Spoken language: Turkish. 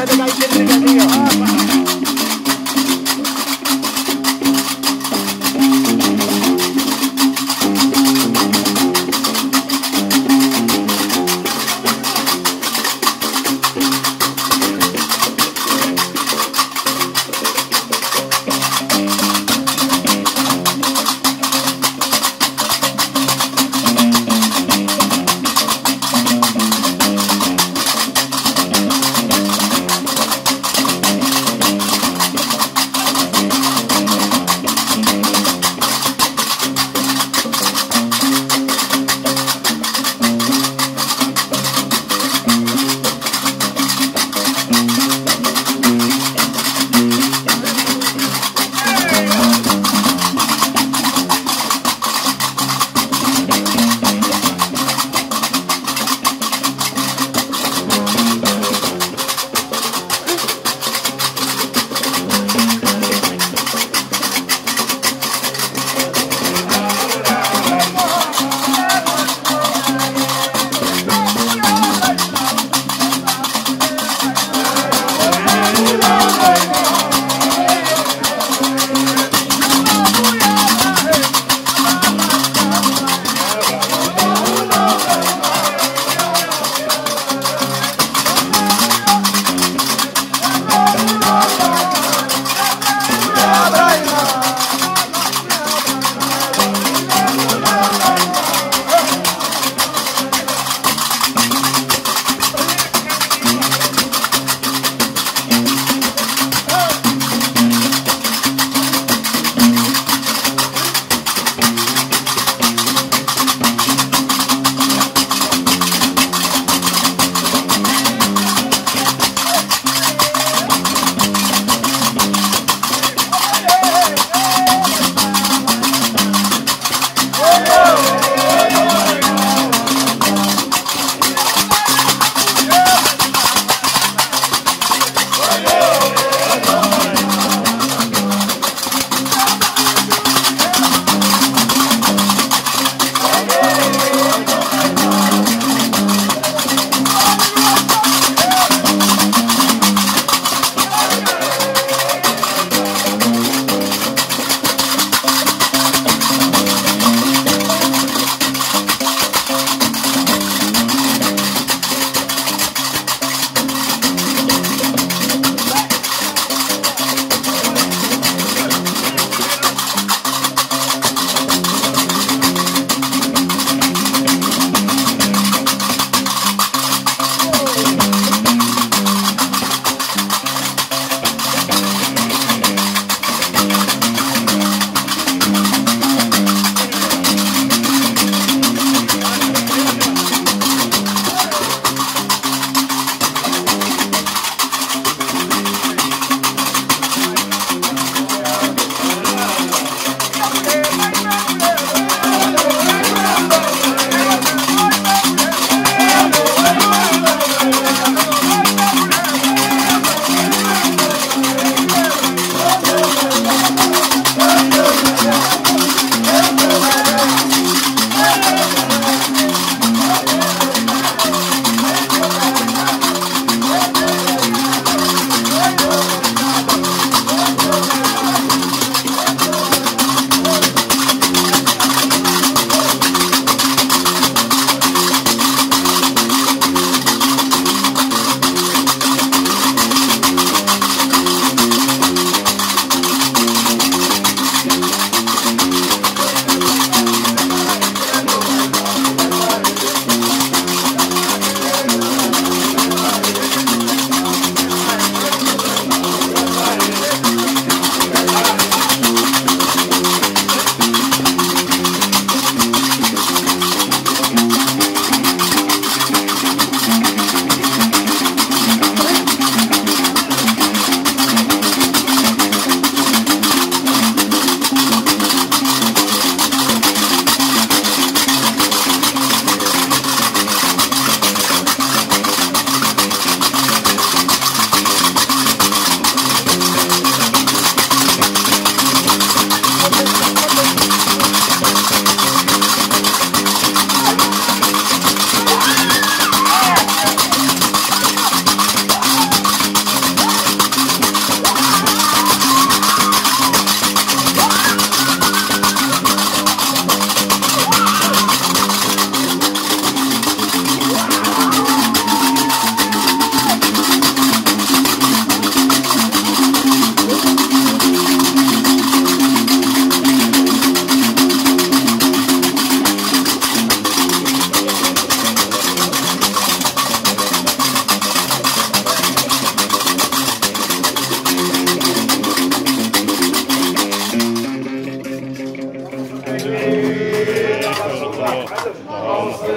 Everybody get it, get it, get it.